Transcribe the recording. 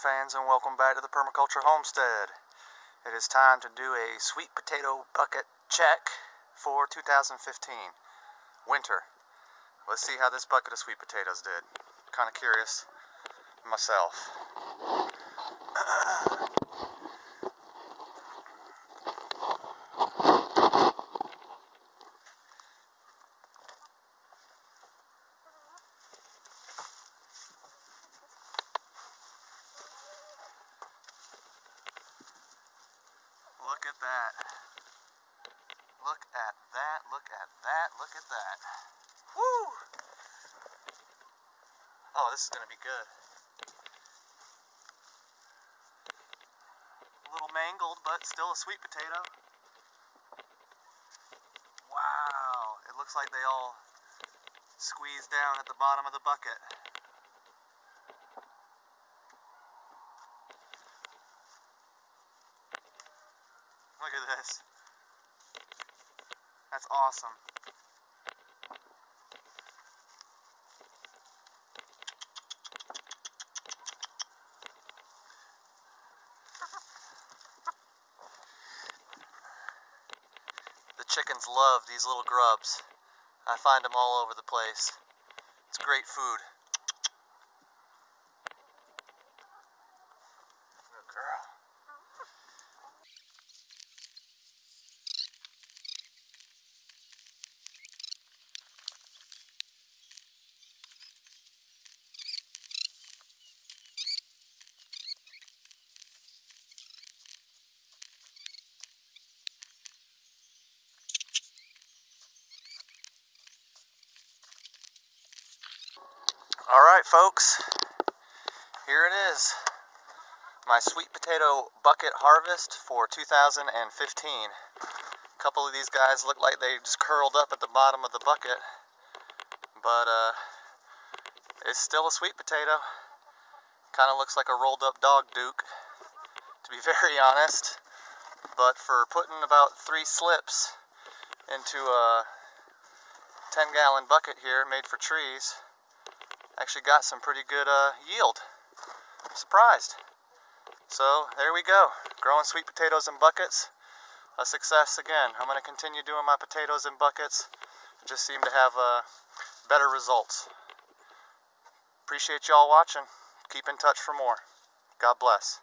fans and welcome back to the Permaculture Homestead. It is time to do a sweet potato bucket check for 2015, winter. Let's see how this bucket of sweet potatoes did. Kind of curious myself. At that. Look at that. Look at that. Look at that. Woo! Oh, this is to be good. A little mangled, but still a sweet potato. Wow. It looks like they all squeezed down at the bottom of the bucket. Look at this. That's awesome. The chickens love these little grubs. I find them all over the place. It's great food. Folks. Here it is. My sweet potato bucket harvest for 2015. A couple of these guys look like they just curled up at the bottom of the bucket, but uh, it's still a sweet potato. Kind of looks like a rolled up dog duke, to be very honest. But for putting about three slips into a 10 gallon bucket here made for trees, actually got some pretty good uh, yield. I'm surprised. So there we go, growing sweet potatoes in buckets. A success again. I'm going to continue doing my potatoes in buckets. Just seem to have uh, better results. Appreciate y'all watching. Keep in touch for more. God bless.